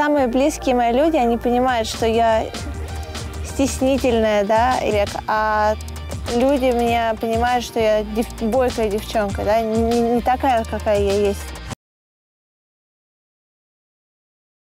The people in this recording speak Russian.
самые близкие мои люди, они понимают, что я стеснительная, да, а люди меня понимают, что я дев... бойкая девчонка, да, не, не такая, какая я есть.